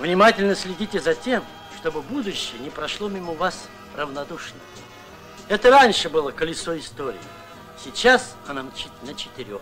Внимательно следите за тем, чтобы будущее не прошло мимо вас равнодушно. Это раньше было колесо истории. Сейчас она мчит на четырех.